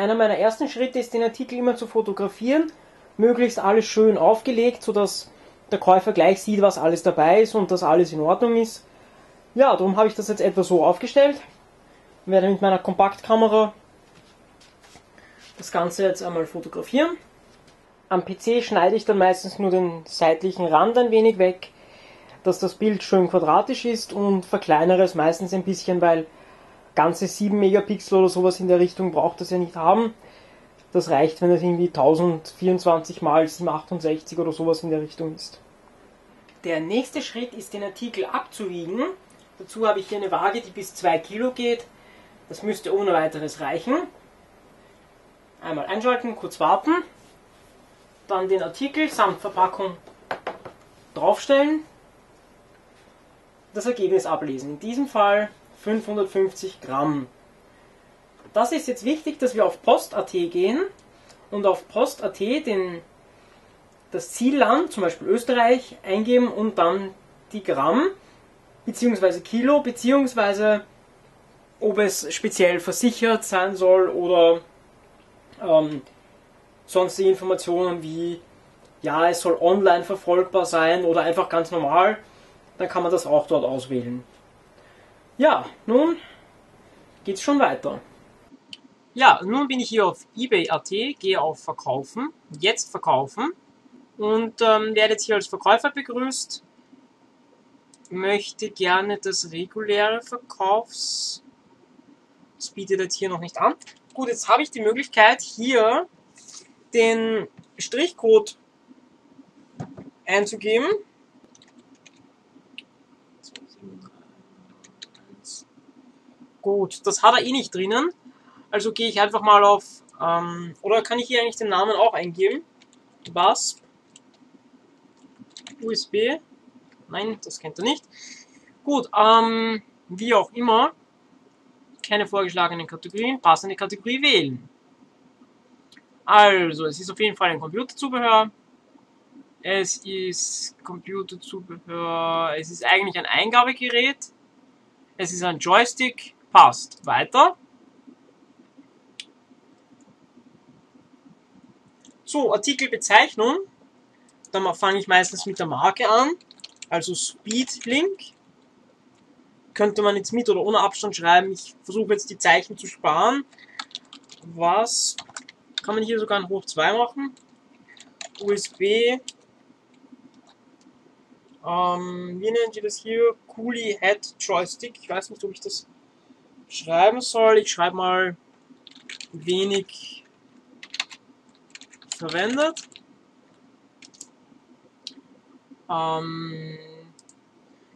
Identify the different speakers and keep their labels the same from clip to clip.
Speaker 1: einer meiner ersten Schritte ist, den Artikel immer zu fotografieren, möglichst alles schön aufgelegt, sodass der Käufer gleich sieht, was alles dabei ist und dass alles in Ordnung ist. Ja, darum habe ich das jetzt etwa so aufgestellt. Ich werde mit meiner Kompaktkamera das Ganze jetzt einmal fotografieren. Am PC schneide ich dann meistens nur den seitlichen Rand ein wenig weg, dass das Bild schön quadratisch ist und verkleinere es meistens ein bisschen, weil ganze 7 Megapixel oder sowas in der Richtung braucht das ja nicht haben. Das reicht, wenn es irgendwie 1024 mal 768 oder sowas in der Richtung ist. Der nächste Schritt ist, den Artikel abzuwiegen. Dazu habe ich hier eine Waage, die bis 2 Kilo geht. Das müsste ohne weiteres reichen. Einmal einschalten, kurz warten. Dann den Artikel samt Verpackung draufstellen. Das Ergebnis ablesen. In diesem Fall 550 Gramm. Das ist jetzt wichtig, dass wir auf Post.at gehen und auf Post.at das Zielland, zum Beispiel Österreich, eingeben und dann die Gramm bzw. Kilo bzw. ob es speziell versichert sein soll oder ähm, sonstige Informationen wie ja, es soll online verfolgbar sein oder einfach ganz normal, dann kann man das auch dort auswählen. Ja, nun geht's schon weiter. Ja, nun bin ich hier auf eBay.at, gehe auf Verkaufen, jetzt verkaufen und ähm, werde jetzt hier als Verkäufer begrüßt. Möchte gerne das reguläre Verkaufs. Das bietet jetzt hier noch nicht an. Gut, jetzt habe ich die Möglichkeit, hier den Strichcode einzugeben. Gut, das hat er eh nicht drinnen. Also gehe ich einfach mal auf, ähm, oder kann ich hier eigentlich den Namen auch eingeben? Was? USB? Nein, das kennt er nicht. Gut, ähm, wie auch immer, keine vorgeschlagenen Kategorien, passende Kategorie wählen. Also, es ist auf jeden Fall ein Computerzubehör. Es ist Computerzubehör, es ist eigentlich ein Eingabegerät. Es ist ein Joystick, passt. Weiter. So, Artikelbezeichnung. Dann fange ich meistens mit der Marke an. Also Speedlink. Könnte man jetzt mit oder ohne Abstand schreiben. Ich versuche jetzt die Zeichen zu sparen. Was kann man hier sogar ein Hoch 2 machen? USB. Ähm, wie nennen Sie das hier? Coolie Head Joystick. Ich weiß nicht, ob ich das schreiben soll. Ich schreibe mal wenig verwendet. Ähm,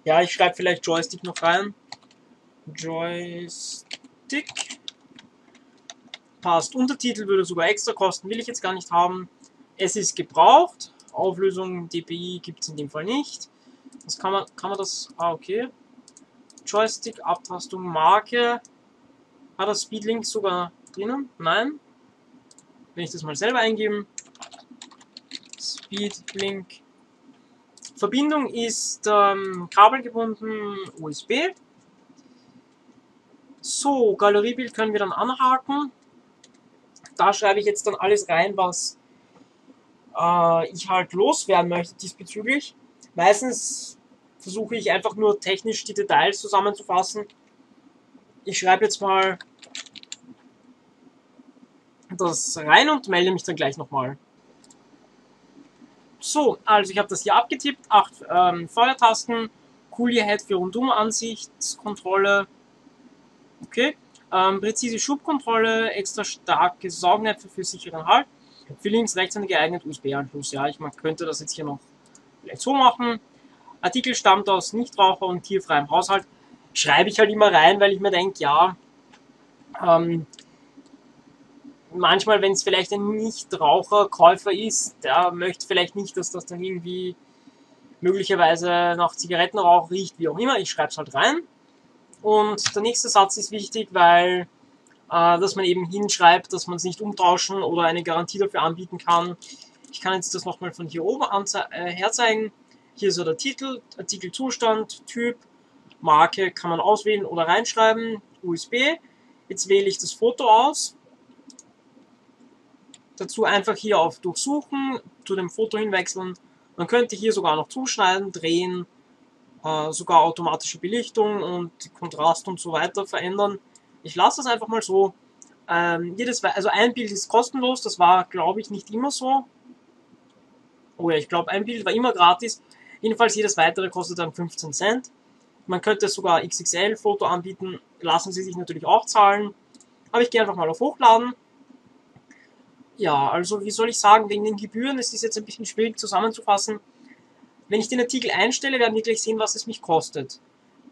Speaker 1: ja, ich schreibe vielleicht Joystick noch rein. Joystick. Passt. Untertitel würde sogar extra kosten, will ich jetzt gar nicht haben. Es ist gebraucht. Auflösung DPI gibt es in dem Fall nicht. Das kann man, kann man das, ah, okay. Joystick, Abtastung, Marke. Hat das Speedlink sogar drinnen? Nein. Wenn ich das mal selber eingeben, Speedlink. Verbindung ist ähm, kabelgebunden USB. So, Galeriebild können wir dann anhaken. Da schreibe ich jetzt dann alles rein, was äh, ich halt loswerden möchte diesbezüglich. Meistens versuche ich einfach nur technisch die Details zusammenzufassen. Ich schreibe jetzt mal das rein und melde mich dann gleich nochmal. So, also ich habe das hier abgetippt, acht ähm, Feuertasten, Coolie Head für Rundum-Ansichtskontrolle, okay, ähm, präzise Schubkontrolle, extra starke Saugnäpfe für sicheren Halt, für links, rechts eine geeignete USB-Anschluss, ja, ich könnte das jetzt hier noch vielleicht so machen. Artikel stammt aus Nichtraucher und tierfreiem Haushalt, schreibe ich halt immer rein, weil ich mir denke, ja, ähm, manchmal, wenn es vielleicht ein Nichtraucherkäufer ist, der möchte vielleicht nicht, dass das dann irgendwie möglicherweise nach Zigarettenrauch riecht, wie auch immer. Ich schreibe es halt rein. Und der nächste Satz ist wichtig, weil äh, dass man eben hinschreibt, dass man es nicht umtauschen oder eine Garantie dafür anbieten kann. Ich kann jetzt das nochmal von hier oben äh, herzeigen. Hier ist der Titel, Artikelzustand, Typ, Marke kann man auswählen oder reinschreiben, USB. Jetzt wähle ich das Foto aus Dazu einfach hier auf Durchsuchen, zu dem Foto hinwechseln. Man könnte hier sogar noch zuschneiden, drehen, äh, sogar automatische Belichtung und Kontrast und so weiter verändern. Ich lasse das einfach mal so. Ähm, jedes, also ein Bild ist kostenlos, das war, glaube ich, nicht immer so. Oh ja, ich glaube, ein Bild war immer gratis. Jedenfalls jedes weitere kostet dann 15 Cent. Man könnte sogar XXL-Foto anbieten, lassen sie sich natürlich auch zahlen. Aber ich gehe einfach mal auf Hochladen. Ja, also wie soll ich sagen, wegen den Gebühren, es ist jetzt ein bisschen schwierig zusammenzufassen. Wenn ich den Artikel einstelle, werden wir gleich sehen, was es mich kostet.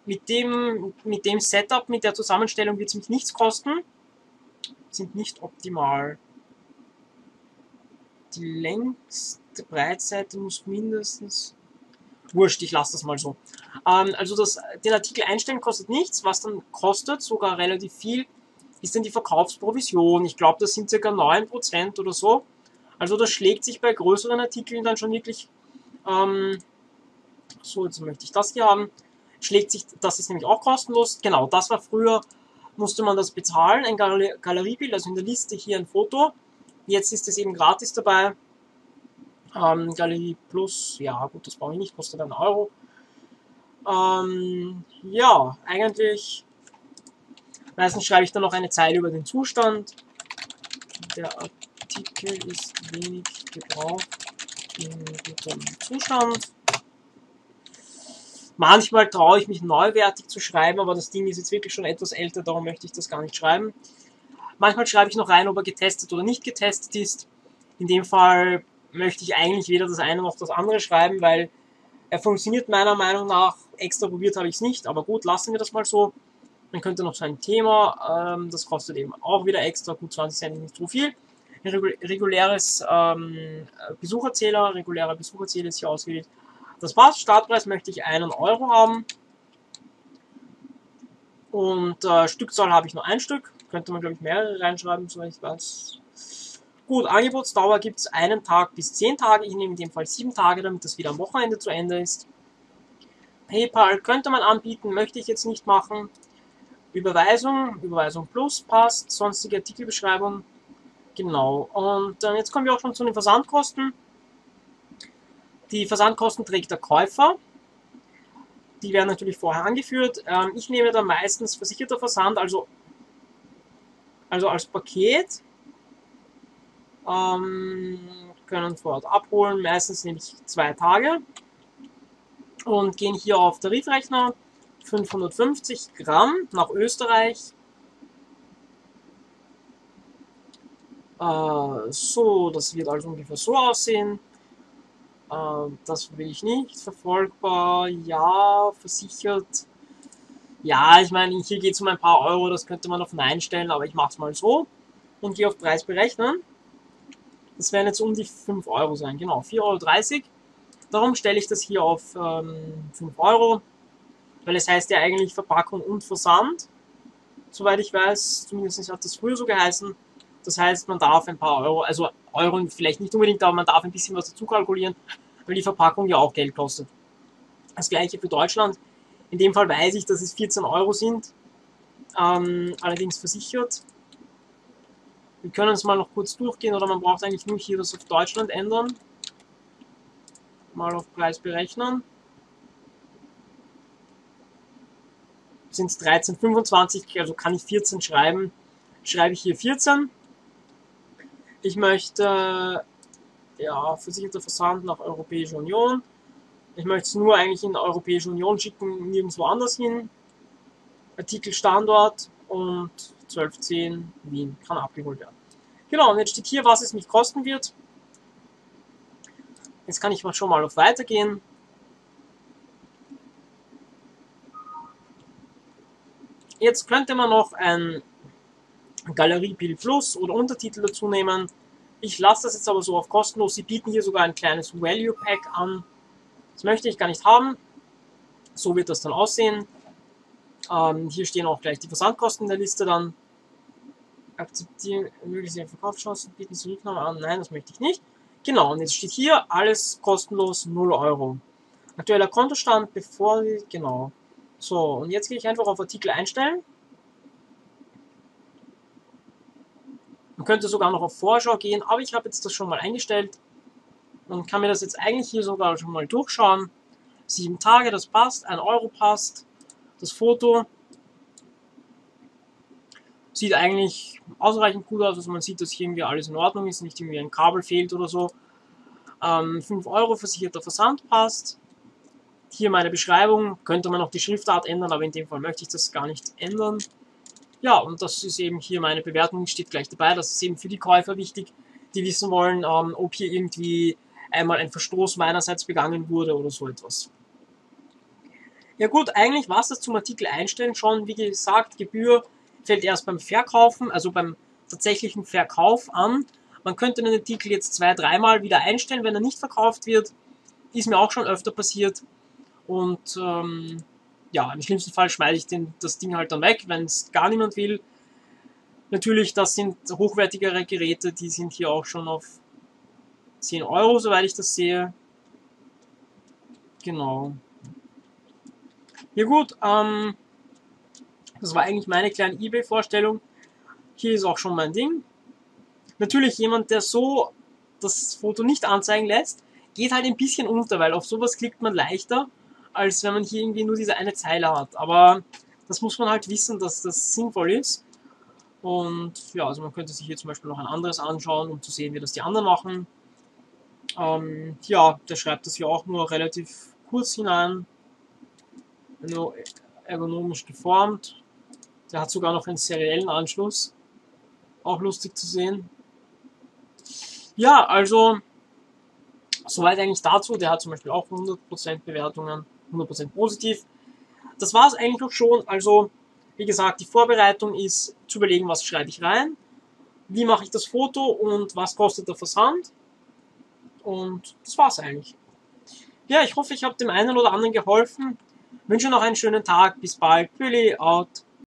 Speaker 1: Mit dem, mit dem Setup, mit der Zusammenstellung wird es mich nichts kosten. Sind nicht optimal. Die längste Breitseite muss mindestens wurscht, ich lasse das mal so. Ähm, also das, den Artikel einstellen kostet nichts, was dann kostet, sogar relativ viel, ist dann die Verkaufsprovision. Ich glaube, das sind circa 9% oder so. Also das schlägt sich bei größeren Artikeln dann schon wirklich, ähm, so, jetzt möchte ich das hier haben, schlägt sich, das ist nämlich auch kostenlos. Genau, das war früher, musste man das bezahlen, ein Galeriebild, also in der Liste hier ein Foto. Jetzt ist es eben gratis dabei. Ähm, Galerie Plus, ja gut, das brauche ich nicht, kostet einen Euro. Ähm, ja, eigentlich, meistens schreibe ich dann noch eine Zeile über den Zustand. Der Artikel ist wenig gebraucht in gutem Zustand. Manchmal traue ich mich neuwertig zu schreiben, aber das Ding ist jetzt wirklich schon etwas älter, darum möchte ich das gar nicht schreiben. Manchmal schreibe ich noch rein, ob er getestet oder nicht getestet ist. In dem Fall möchte ich eigentlich weder das eine noch das andere schreiben, weil er funktioniert meiner Meinung nach. Extra probiert habe ich es nicht, aber gut, lassen wir das mal so. Man könnte noch so ein Thema, ähm, das kostet eben auch wieder extra, gut 20 Cent, nicht so viel. Ein reguläres ähm, Besucherzähler, regulärer Besucherzähler ist hier ausgewählt. Das war's. Startpreis möchte ich einen Euro haben. Und äh, Stückzahl habe ich nur ein Stück. Könnte man, glaube ich, mehrere reinschreiben, so ich weiß. Gut, Angebotsdauer gibt es einen Tag bis zehn Tage. Ich nehme in dem Fall sieben Tage, damit das wieder am Wochenende zu Ende ist. PayPal könnte man anbieten, möchte ich jetzt nicht machen. Überweisung, Überweisung Plus passt, sonstige Artikelbeschreibung. Genau. Und äh, jetzt kommen wir auch schon zu den Versandkosten. Die Versandkosten trägt der Käufer. Die werden natürlich vorher angeführt. Ähm, ich nehme da meistens versicherter Versand, also, also als Paket ähm, können vor Ort abholen. Meistens nehme ich zwei Tage und gehen hier auf Tarifrechner 550 Gramm nach Österreich. Äh, so, das wird also ungefähr so aussehen. Äh, das will ich nicht. Verfolgbar, ja, versichert. Ja, ich meine, hier geht es um ein paar Euro, das könnte man auf Nein stellen, aber ich mache es mal so und gehe auf Preis berechnen. Das werden jetzt um die 5 Euro sein, genau, 4,30 Euro. Darum stelle ich das hier auf ähm, 5 Euro, weil es heißt ja eigentlich Verpackung und Versand. Soweit ich weiß, zumindest hat das früher so geheißen. Das heißt, man darf ein paar Euro, also Euro vielleicht nicht unbedingt, aber man darf ein bisschen was dazu kalkulieren, weil die Verpackung ja auch Geld kostet. Das gleiche für Deutschland. In dem Fall weiß ich, dass es 14 Euro sind, ähm, allerdings versichert. Wir können es mal noch kurz durchgehen oder man braucht eigentlich nur hier das auf Deutschland ändern. Mal auf Preis berechnen. Sind es 13,25, also kann ich 14 schreiben. Schreibe ich hier 14. Ich möchte ja, versicherter Versand nach Europäischer Union. Ich möchte es nur eigentlich in die Europäische Union schicken, nirgendwo anders hin. Artikel Standort und 1210 Wien kann abgeholt werden. Genau, und jetzt steht hier, was es mich kosten wird. Jetzt kann ich mal schon mal auf Weitergehen. Jetzt könnte man noch ein Galeriebild Plus oder Untertitel dazu nehmen. Ich lasse das jetzt aber so auf kostenlos. Sie bieten hier sogar ein kleines Value Pack an. Das möchte ich gar nicht haben. So wird das dann aussehen. Ähm, hier stehen auch gleich die Versandkosten in der Liste dann. Akzeptieren mögliche Verkaufschancen, bieten Sie Rücknahme an. Nein, das möchte ich nicht. Genau, und jetzt steht hier alles kostenlos 0 Euro. Aktueller Kontostand, bevor genau. So, und jetzt gehe ich einfach auf Artikel einstellen. Man könnte sogar noch auf Vorschau gehen, aber ich habe jetzt das schon mal eingestellt und kann mir das jetzt eigentlich hier sogar schon mal durchschauen. Sieben Tage, das passt, ein Euro passt, das Foto sieht eigentlich ausreichend gut aus, also man sieht, dass hier irgendwie alles in Ordnung ist, nicht irgendwie ein Kabel fehlt oder so. Ähm, 5 Euro versicherter Versand passt. Hier meine Beschreibung, könnte man noch die Schriftart ändern, aber in dem Fall möchte ich das gar nicht ändern. Ja, und das ist eben hier meine Bewertung, steht gleich dabei. Das ist eben für die Käufer wichtig, die wissen wollen, ähm, ob hier irgendwie einmal ein Verstoß meinerseits begangen wurde oder so etwas. Ja gut, eigentlich war es das zum Artikel einstellen schon. Wie gesagt, Gebühr fällt erst beim Verkaufen, also beim tatsächlichen Verkauf an. Man könnte den Artikel jetzt zwei, dreimal wieder einstellen, wenn er nicht verkauft wird. Ist mir auch schon öfter passiert. Und ähm, ja, im schlimmsten Fall schmeiße ich den, das Ding halt dann weg, wenn es gar niemand will. Natürlich, das sind hochwertigere Geräte, die sind hier auch schon auf 10 Euro, soweit ich das sehe. Genau. Ja gut, ähm, das war eigentlich meine kleine eBay-Vorstellung. Hier ist auch schon mein Ding. Natürlich jemand, der so das Foto nicht anzeigen lässt, geht halt ein bisschen unter, weil auf sowas klickt man leichter, als wenn man hier irgendwie nur diese eine Zeile hat. Aber das muss man halt wissen, dass das sinnvoll ist. Und ja, also man könnte sich hier zum Beispiel noch ein anderes anschauen, um zu sehen, wie das die anderen machen. Ähm, ja, der schreibt das hier auch nur relativ kurz hinein. Nur ergonomisch geformt. Der hat sogar noch einen seriellen Anschluss. Auch lustig zu sehen. Ja, also, soweit eigentlich dazu. Der hat zum Beispiel auch 100% Bewertungen, 100% positiv. Das war es eigentlich auch schon. Also, wie gesagt, die Vorbereitung ist zu überlegen, was schreibe ich rein, wie mache ich das Foto und was kostet der Versand. Und das war's eigentlich. Ja, ich hoffe, ich habe dem einen oder anderen geholfen. Wünsche noch einen schönen Tag. Bis bald. Pülli out.